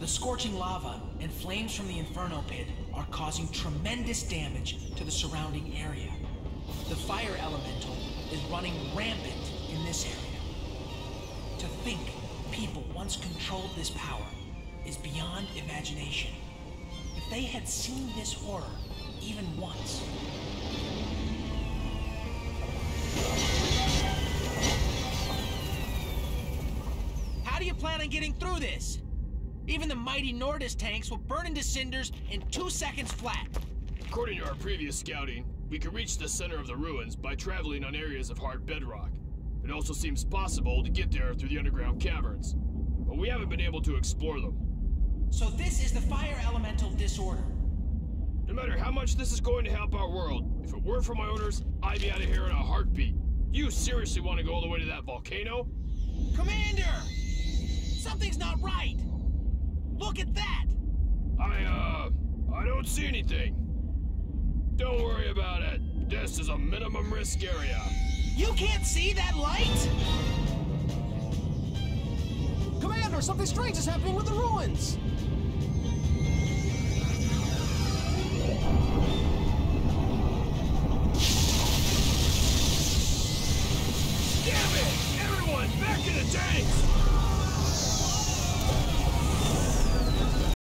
The scorching lava and flames from the Inferno Pit are causing tremendous damage to the surrounding area. The fire elemental is running rampant in this area. To think people once controlled this power is beyond imagination. If they had seen this horror even once, How do you plan on getting through this? Even the mighty Nordis tanks will burn into cinders in two seconds flat. According to our previous scouting, we could reach the center of the ruins by traveling on areas of hard bedrock. It also seems possible to get there through the underground caverns, but we haven't been able to explore them. So this is the fire elemental disorder. No matter how much this is going to help our world, if it weren't for my owners, I'd be out of here in a heartbeat. You seriously want to go all the way to that volcano? Commander! Something's not right! Look at that! I, uh, I don't see anything. Don't worry about it. This is a minimum risk area. You can't see that light? Commander, something strange is happening with the ruins! Damn it! Everyone, back in the tanks!